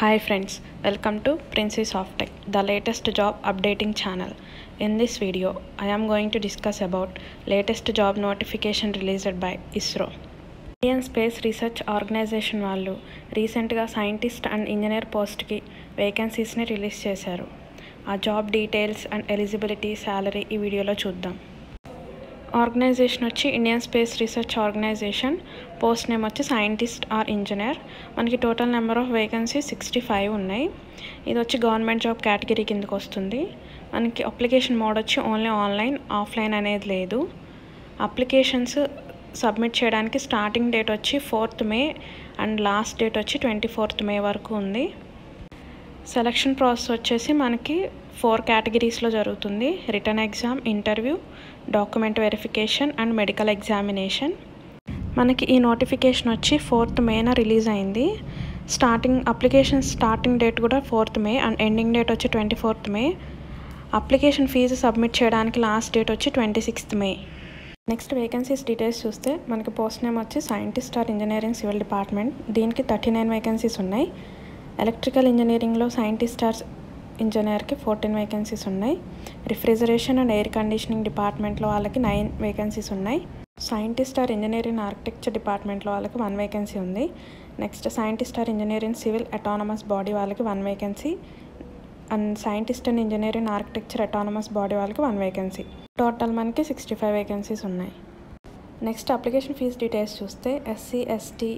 Hi friends welcome to princess of tech the latest job updating channel in this video I am going to discuss about latest job notification released by ISRO Indian space research organisation వాళ్ళు రీసెంట్గా scientist and engineer పోస్ట్కి వేకెన్సీస్ని release చేశారు. ఆ job details and eligibility salary ఈ వీడియోలో చూద్దాం. Organisation వచ్చి Indian space research organisation. Post name వచ్చి సైంటిస్ట్ ఆర్ ఇంజనీర్. మనకి total number of vacancy sixty five ఉన్నాయి. ఇది వచ్చి గవర్నమెంట్ జాబ్ కేటగిరీ కిందకి వస్తుంది. మనకి అప్లికేషన్ మోడ్ వచ్చి ఓన్లీ ఆన్లైన్ ఆఫ్లైన్ అనేది లేదు. అప్లికేషన్స్ సబ్మిట్ చేయడానికి స్టార్టింగ్ డేట్ వచ్చి fourth May and last date వచ్చి ట్వంటీ ఫోర్త్ మే వరకు ఉంది. సెలక్షన్ ప్రాసెస్ వచ్చేసి మనకి ఫోర్ కేటగిరీస్లో జరుగుతుంది. Written exam interview document verification and medical examination. మనకి ఈ నోటిఫికేషన్ వచ్చి ఫోర్త్ మేన రిలీజ్ అయింది. స్టార్టింగ్ అప్లికేషన్ స్టార్టింగ్ డేట్ కూడా fourth May and ending date వచ్చి twenty fourth May. Application fee submit చేయడానికి లాస్ట్ డేట్ వచ్చి twenty sixth May. Next vacancies details చూస్తే మనకి పోస్ట్ నేమ్ వచ్చి scientist or engineering civil department. దీనికి thirty nine vacancies ఉన్నాయి. Electrical ఇంజనీరింగ్లో సైంటిస్ట్ ఆర్ ఇంజనీర్కి ఫోర్టీన్ వేకెన్సీస్ ఉన్నాయి. రిఫ్రిజరేషన్ అండ్ ఎయిర్ కండిషనింగ్ డిపార్ట్మెంట్లో వాళ్ళకి నైన్ వేకెన్సీస్ ఉన్నాయి. సైంటిస్ట్ ఆర్ ఇంజనీరింగ్ ఆర్కిటెక్చర్ డిపార్ట్మెంట్లో వాళ్ళకి వన్ వేకెన్సీ ఉంది. Next scientist or engineering civil autonomous body వాళ్ళకి one vacancy. And scientist and engineering architecture autonomous body వాళ్ళకి వన్ వేకెన్సీ. టోటల్ మనకి sixty five vacancies ఉన్నాయి. నెక్స్ట్ అప్లికేషన్ ఫీజ్ డీటెయిల్స్ చూస్తే SC ST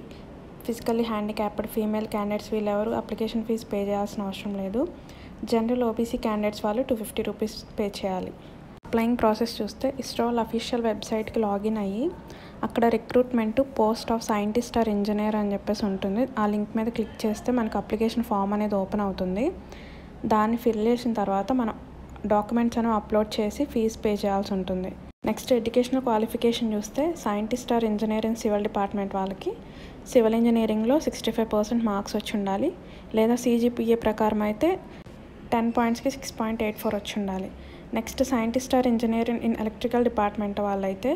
physically handicapped female candidates వీళ్ళెవరు application fee pay చేయాల్సిన అవసరం లేదు. General OBC candidates వాళ్ళు two fifty rupees pay చేయాలి. అప్లయింగ్ ప్రాసెస్ చూస్తే ఇస్రోల్ అఫీషియల్ వెబ్సైట్కి లాగిన్ అయ్యి అక్కడ recruitment post of scientist or engineer అని చెప్పేసి ఉంటుంది. ఆ లింక్ మీద క్లిక్ చేస్తే మనకు అప్లికేషన్ ఫామ్ అనేది ఓపెన్ అవుతుంది. దాన్ని ఫిల్ చేసిన తర్వాత మనం డాక్యుమెంట్స్ అనేవి అప్లోడ్ చేసి ఫీజు పే చేయాల్సి ఉంటుంది. నెక్స్ట్ ఎడ్యుకేషనల్ క్వాలిఫికేషన్ చూస్తే scientist or engineering civil department వాళ్ళకి సివిల్ ఇంజనీరింగ్లో సిక్స్టీ ఫైవ్ పర్సెంట్ మార్క్స్ వచ్చి ఉండాలి. లేదా సీజీపీఏ ప్రకారం అయితే టెన్ పాయింట్స్కి సిక్స్ పాయింట్ ఎయిట్ ఫోర్ వచ్చి ఉండాలి. Next scientist or engineering in electrical department వాళ్ళైతే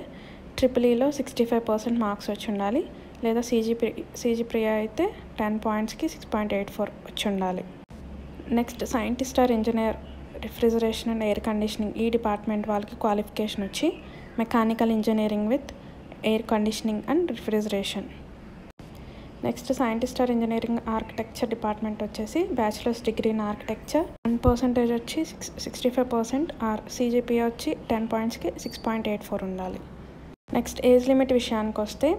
ట్రిపుల్ ఈలో సిక్స్టీ ఫైవ్ పర్సెంట్ మార్క్స్ వచ్చి ఉండాలి. లేదా సీజీపీ సీజీపీఏ అయితే టెన్ పాయింట్స్కి సిక్స్ పాయింట్ ఎయిట్ ఫోర్ వచ్చి ఉండాలి. Next scientist or engineer refrigeration and air conditioning ఈ డిపార్ట్మెంట్ వాళ్ళకి క్వాలిఫికేషన్ వచ్చి mechanical engineering with air conditioning and refrigeration. Next scientist or engineering architecture department వచ్చేసి bachelor's degree in architecture. One percentage వచ్చి six sixty five percent or CGPA వచ్చి ten పాయింట్స్కి six point eight four ఉండాలి. Next age limit విషయానికి వస్తే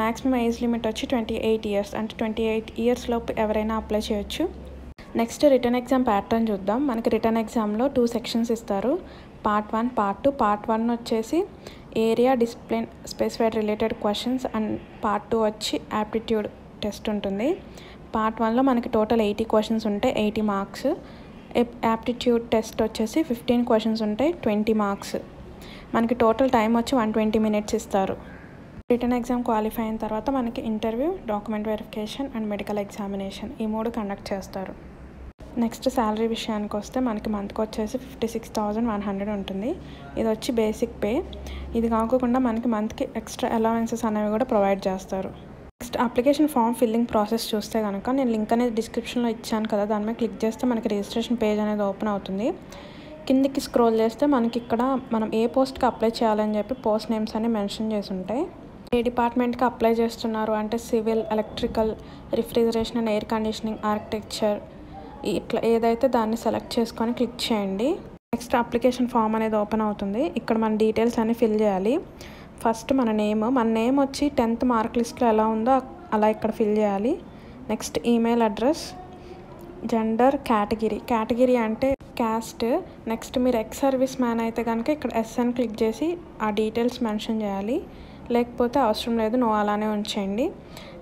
maximum age limit వచ్చి twenty eight years. అంటే twenty eight years లోపు ఎవరైనా అప్లై చేయొచ్చు. నెక్స్ట్ రిటర్న్ ఎగ్జామ్ ప్యాటర్న్ చూద్దాం. మనకి రిటర్న్ ఎగ్జామ్లో టూ సెక్షన్స్ ఇస్తారు. Part one part two. Part one వచ్చేసి area discipline specified related questions and part two వచ్చి యాప్టిట్యూడ్ టెస్ట్ ఉంటుంది. పార్ట్ వన్లో మనకి టోటల్ ఎయిటీ క్వశ్చన్స్ ఉంటాయి ఎయిటీ మార్క్స్. యాప్టిట్యూడ్ టెస్ట్ వచ్చేసి ఫిఫ్టీన్ క్వశ్చన్స్ ఉంటాయి ట్వంటీ మార్క్స్. మనకి టోటల్ టైం వచ్చి వన్ ట్వంటీ మినిట్స్ ఇస్తారు. రిటర్న్ ఎగ్జామ్ క్వాలిఫై అయిన తర్వాత మనకి interview document verification and medical examination ఈ మూడు కండక్ట్ చేస్తారు. నెక్స్ట్ శాలరీ విషయానికి వస్తే మనకి మంత్కి వచ్చేసి fifty six thousand one hundred ఉంటుంది. ఇది వచ్చి బేసిక్ పే ఇది కాకుండా మనకి మంత్కి ఎక్స్ట్రా అలవెన్సెస్ అనేవి కూడా ప్రొవైడ్ చేస్తారు. Next application form filling process చూస్తే కనుక నేను లింక్ అనేది డిస్క్రిప్షన్లో ఇచ్చాను కదా దాని మీద క్లిక్ చేస్తే మనకి రిజిస్ట్రేషన్ పేజ్ అనేది ఓపెన్ అవుతుంది. కిందికి స్క్రోల్ చేస్తే మనకి ఇక్కడ మనం ఏ పోస్ట్కి అప్లై చేయాలని చెప్పి పోస్ట్ నేమ్స్ అన్ని మెన్షన్ చేసి ఉంటాయి. ఏ డిపార్ట్మెంట్కి అప్లై చేస్తున్నారు అంటే civil electrical refrigeration and air conditioning architecture ఇట్లా ఏదైతే దాన్ని సెలెక్ట్ చేసుకొని క్లిక్ చేయండి. నెక్స్ట్ అప్లికేషన్ ఫామ్ అనేది ఓపెన్ అవుతుంది. ఇక్కడ మన డీటెయిల్స్ అన్ని ఫిల్ చేయాలి. ఫస్ట్ మన నేమ్ మన నేమ్ వచ్చి టెన్త్ మార్క్ లిస్ట్లో ఎలా ఉందో అలా ఇక్కడ ఫిల్ చేయాలి. Next email address gender category category అంటే క్యాస్ట్ నెక్స్ట్ మీరు ఎక్స్ సర్వీస్ మ్యాన్ అయితే కనుక ఇక్కడ ఎస్ఎన్ క్లిక్ చేసి ఆ డీటెయిల్స్ మెన్షన్ చేయాలి. లేకపోతే అవసరం లేదు నో అలానే ఉంచేయండి.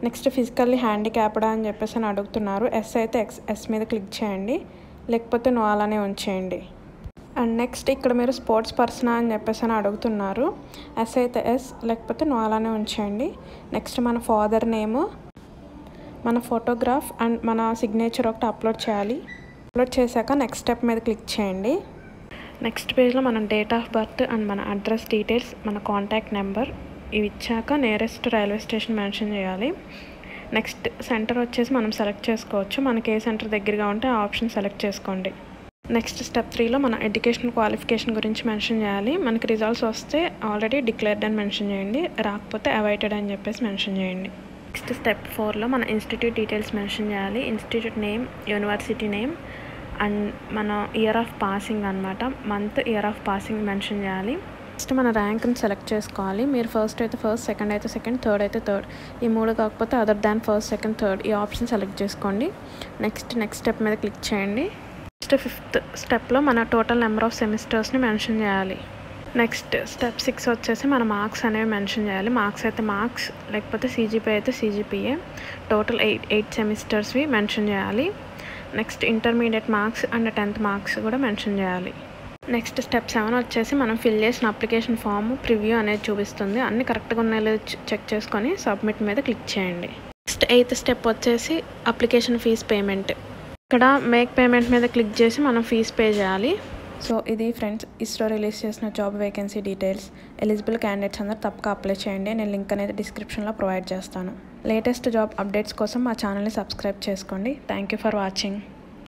నెక్స్ట్ ఫిజికల్లీ హ్యాండిక్యాప్డా అని చెప్పేసి అని అడుగుతున్నారు. ఎస్ అయితే ఎక్స్ ఎస్ మీద క్లిక్ చేయండి. లేకపోతే నో అలానే ఉంచేయండి. అండ్ నెక్స్ట్ ఇక్కడ మీరు స్పోర్ట్స్ పర్సన్ అని చెప్పేసి అని అడుగుతున్నారు. ఎస్ అయితే ఎస్ లేకపోతే నో అలానే ఉంచేయండి. నెక్స్ట్ మన ఫాదర్ నేమ్ మన ఫోటోగ్రాఫ్ అండ్ మన సిగ్నేచర్ ఒకటి అప్లోడ్ చేయాలి. అప్లోడ్ చేశాక నెక్స్ట్ స్టెప్ మీద క్లిక్ చేయండి. నెక్స్ట్ పేజ్లో మన డేట్ ఆఫ్ బర్త్ అండ్ మన అడ్రస్ డీటెయిల్స్ మన కాంటాక్ట్ నెంబర్ ఇవి ఇచ్చాక నియరెస్ట్ రైల్వే స్టేషన్ మెన్షన్ చేయాలి. నెక్స్ట్ సెంటర్ వచ్చేసి మనం సెలెక్ట్ చేసుకోవచ్చు. మనకి ఏ సెంటర్ దగ్గరగా ఉంటే ఆ ఆప్షన్ సెలెక్ట్ చేసుకోండి. నెక్స్ట్ స్టెప్ త్రీలో మన ఎడ్యుకేషన్ క్వాలిఫికేషన్ గురించి మెన్షన్ చేయాలి. మనకి రిజల్ట్స్ వస్తే ఆల్రెడీ డిక్లేర్డ్ అని మెన్షన్ చేయండి. రాకపోతే అవైటెడ్ అని చెప్పేసి మెన్షన్ చేయండి. నెక్స్ట్ స్టెప్ ఫోర్లో మన ఇన్స్టిట్యూట్ డీటెయిల్స్ మెన్షన్ చేయాలి. Institute name university name and మన ఇయర్ ఆఫ్ పాసింగ్ అనమాట month year of passing mention చేయాలి. నెక్స్ట్ మన ర్యాంక్ని సెలెక్ట్ చేసుకోవాలి. మీరు ఫస్ట్ అయితే ఫస్ట్ సెకండ్ అయితే సెకండ్ థర్డ్ అయితే థర్డ్. ఈ మూడు కాకపోతే other than first second third ఈ ఆప్షన్ సెలెక్ట్ చేసుకోండి. నెక్స్ట్ నెక్స్ట్ స్టెప్ మీద క్లిక్ చేయండి. నెక్స్ట్ ఫిఫ్త్ స్టెప్లో మన టోటల్ నెంబర్ ఆఫ్ సెమిస్టర్స్ని మెన్షన్ చేయాలి. నెక్స్ట్ స్టెప్ సిక్స్ వచ్చేసి మన మార్క్స్ అనేవి మెన్షన్ చేయాలి. మార్క్స్ అయితే మార్క్స్ లేకపోతే సీజీపీ అయితే సీజీపీఏ టోటల్ ఎయిట్ ఎయిట్ సెమిస్టర్స్వి మెన్షన్ చేయాలి. Next intermediate marks and tenth marks కూడా మెన్షన్ చేయాలి. నెక్స్ట్ స్టెప్ సెవెన్ వచ్చేసి మనం ఫిల్ చేసిన అప్లికేషన్ ఫామ్ ప్రివ్యూ అనేది చూపిస్తుంది. అన్ని కరెక్ట్గా ఉన్నాయో చెక్ చేసుకొని సబ్మిట్ మీద క్లిక్ చేయండి. నెక్స్ట్ ఎయిత్ స్టెప్ వచ్చేసి అప్లికేషన్ ఫీజ్ పేమెంట్. ఇక్కడ మేక్ పేమెంట్ మీద క్లిక్ చేసి మనం ఫీజ్ పే చేయాలి. సో ఇది ఫ్రెండ్స్ ఇస్రో రిలీజ్ చేసిన job vacancy details. Eligible candidates అందరూ తప్పక అప్లై చేయండి. నేను లింక్ అనేది డిస్క్రిప్షన్లో ప్రొవైడ్ చేస్తాను. లేటెస్ట్ జాబ్ అప్డేట్స్ కోసం మా ఛానల్ని సబ్స్క్రైబ్ చేసుకోండి. Thank you for watching.